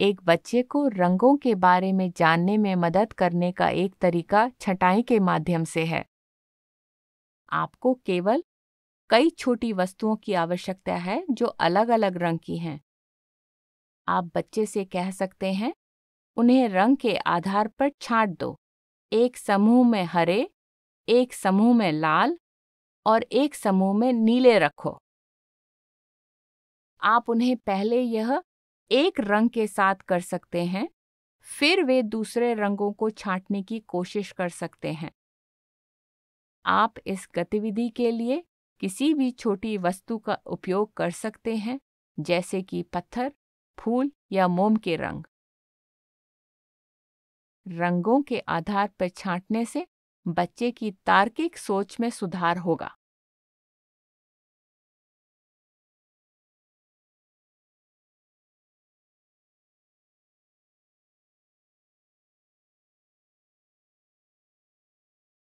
एक बच्चे को रंगों के बारे में जानने में मदद करने का एक तरीका छटाई के माध्यम से है। आपको केवल कई छोटी वस्तुओं की आवश्यकता है जो अलग अलग रंग की हैं। आप बच्चे से कह सकते हैं, उन्हें रंग के आधार पर छांट दो। एक समूह में हरे, एक समूह में लाल और एक समूह में नीले रखो। आप उन्हें पहले यह एक रंग के साथ कर सकते हैं, फिर वे दूसरे रंगों को छांटने की कोशिश कर सकते हैं। आप इस गतिविधि के लिए किसी भी छोटी वस्तु का उपयोग कर सकते हैं, जैसे कि पत्थर, फूल या मोम के रंग। रंगों के आधार पर छांटने से बच्चे की तार्किक सोच में सुधार होगा।